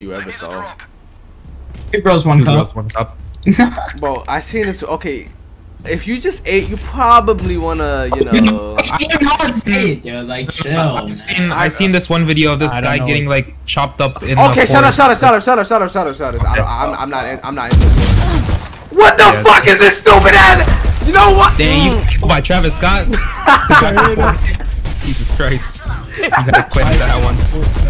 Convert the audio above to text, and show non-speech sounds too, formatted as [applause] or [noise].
you ever saw. Big bros one cup. One [laughs] cup. Bro, I seen this. Okay, if you just ate, you probably wanna, you [laughs] know. [laughs] I cannot say it, dude. Like, chill. I've seen, I seen this one video of this I guy know. getting like chopped up in. Okay, the shut up, shut up, shut up, shut up, shut up, shut up, shut up. I don't, I'm, I'm not, in, I'm not into it. What the Yeah. fuck is this stupid ass? You know what? Dang, you mm. killed by Travis Scott. Jesus Christ. You gotta quit that one.